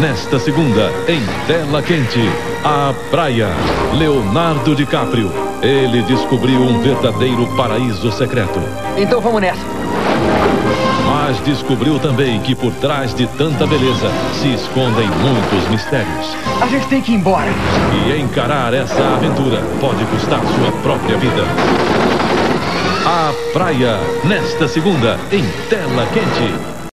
Nesta segunda, em Tela Quente, a praia. Leonardo DiCaprio. Ele descobriu um verdadeiro paraíso secreto. Então vamos nessa. Mas descobriu também que por trás de tanta beleza se escondem muitos mistérios. A gente tem que ir embora. E encarar essa aventura pode custar sua própria vida. A Praia, nesta segunda, em Tela Quente.